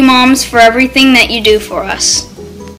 you, moms, for everything that you do for us.